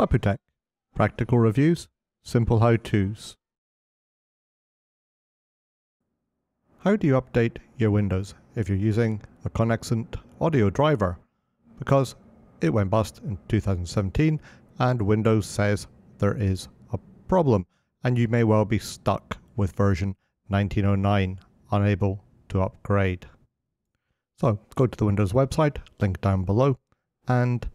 Papoo Tech. Practical reviews, simple how-tos. How do you update your Windows if you're using a Conexant audio driver? Because it went bust in 2017 and Windows says there is a problem and you may well be stuck with version 1909 unable to upgrade. So go to the Windows website, link down below, and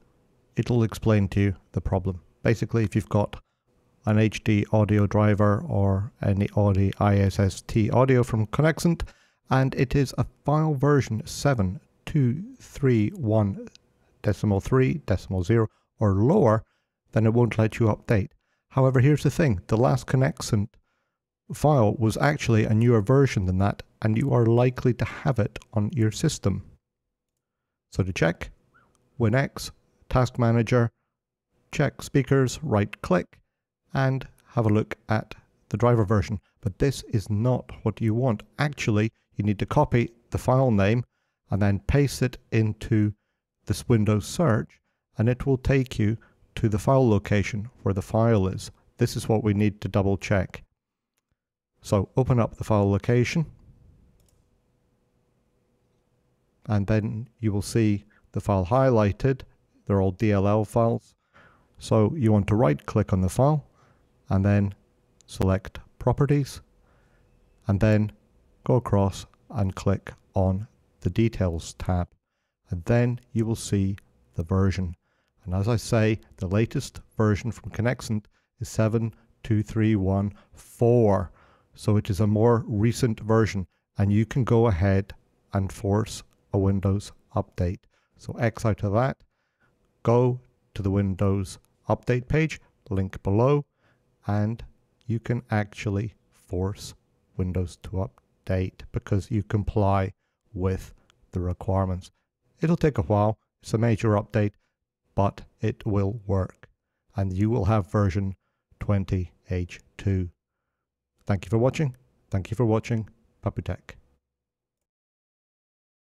it'll explain to you the problem. Basically, if you've got an HD audio driver or any Audi ISST audio from Conexant, and it is a file version 7231 decimal 3 decimal 0 or lower, then it won't let you update. However, here's the thing, the last Conexant file was actually a newer version than that, and you are likely to have it on your system. So to check, WinX, Task Manager, check speakers, right click, and have a look at the driver version. But this is not what you want. Actually, you need to copy the file name and then paste it into this Windows search, and it will take you to the file location where the file is. This is what we need to double check. So open up the file location and then you will see the file highlighted. They're all DLL files. So you want to right click on the file and then select properties and then go across and click on the details tab and then you will see the version. And as I say, the latest version from Conexant is 72314. So it is a more recent version and you can go ahead and force a Windows update. So X out of that, go to the Windows update page, link below, and you can actually force Windows to update because you comply with the requirements. It'll take a while, it's a major update, but it will work. And you will have version 20H2. Thank you for watching. Thank you for watching Papoo Tech.